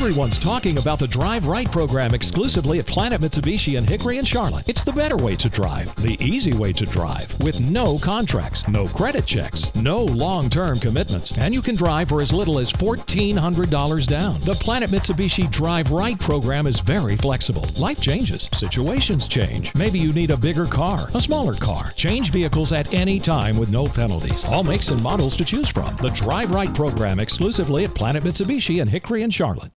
Everyone's talking about the Drive Right program exclusively at Planet Mitsubishi in Hickory and Charlotte. It's the better way to drive, the easy way to drive, with no contracts, no credit checks, no long term commitments, and you can drive for as little as $1,400 down. The Planet Mitsubishi Drive Right program is very flexible. Life changes, situations change. Maybe you need a bigger car, a smaller car. Change vehicles at any time with no penalties. All makes and models to choose from. The Drive Right program exclusively at Planet Mitsubishi in Hickory and Charlotte.